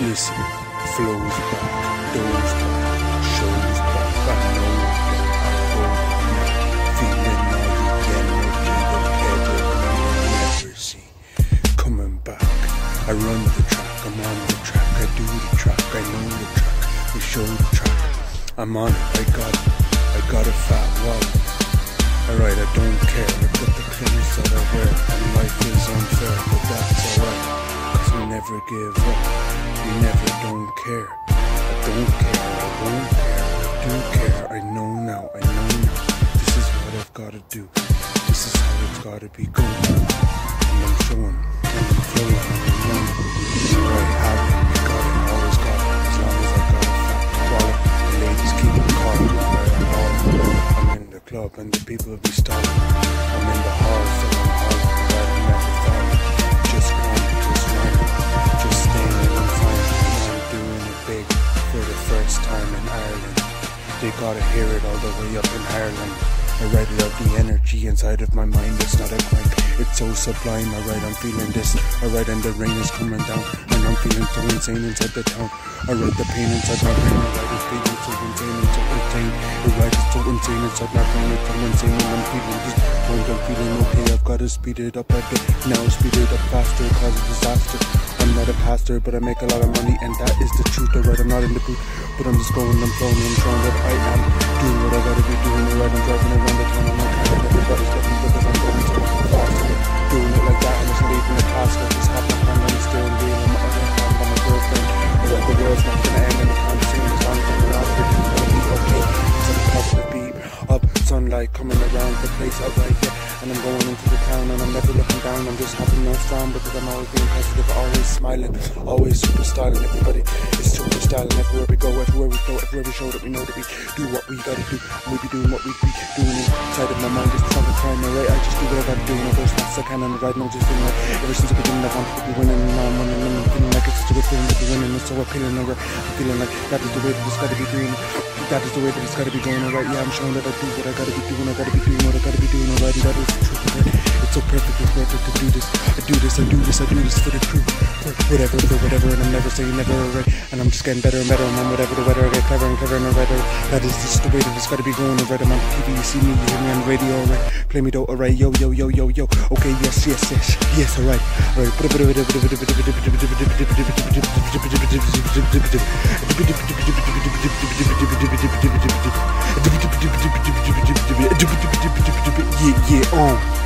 Listen, flows back, doors back, shows back. I know that I go now, feeling all the energy that ever never see. Coming back, I run the track, I'm on the track, I do the track, I know the track, I show the track. I'm on it, I got it, I got a fat wallet. Alright, I don't care, look at the clothes that I wear, and life is unfair, but that's alright, never give up, we never don't care. I don't care, I won't care, I do care, I know now, I know now, this is what I've gotta do, this is how it's gotta be going, and I'm showing, and I'm flowing, and I'm running, right, it, we got it, always got it, as long as I got a fat the ladies keep it right, I'm in the club and the people be stalling, I'm in the hall, in Ireland, they gotta hear it all the way up in Ireland. I write love the energy inside of my mind, it's not a grind, it's so sublime. I write, I'm feeling this. I write, and the rain is coming down, and I'm feeling so insane inside the town. I write the pain inside my brain, I write it's feeling so insane, it's so insane. I write it's insane inside my brain, so insane, and I'm feeling this. Point, I'm feeling okay, I've gotta speed it up a bit. Now speed it up faster, cause a disaster. I'm not a pastor, but I make a lot of money, and that is the truth. Alright, I'm not in the booth, but I'm just going, I'm flowing, I'm showing that I am doing what I gotta be doing. Alright, I'm driving around the town, sunlight coming around the place, alright, yeah. And I'm going into the town and I'm never looking down. I'm just having no frown because I'm always being positive, always smiling, always super styling. Everybody is super styling everywhere we go, everywhere we go, everywhere we show that we know that we do what we gotta do. And we be doing what we be doing inside of my mind. It's not a crime, alright? I just do what I do and I go as fast as I can. And I'm just feeling like ever since the beginning I wanted to be winning and now I'm winning and I'm feeling like it's such a good feeling to be winning. It's so appealing? I'm feeling like that is the way that it's gotta be doing. That is the way that it's gotta be going, alright? Yeah, I'm showing that I do what I gotta be doing. I gotta be doing what I gotta be doing, alright? That is the truth, so perfect, it's perfect to do this. I do this, I do this, I do this for the truth. Whatever, for whatever, and I'm never saying never, alright? And I'm just getting better and better, and I'm whatever the weather, I get clever and clever and alright? That is just the way that it's gotta be going, alright? I'm on TV, you see me, you hear me on the radio, alright? Play me dope, alright? Yo, yo, yo, yo, yo. Okay, yes, yes, yes, yes, alright. Alright. Yeah, yeah, on.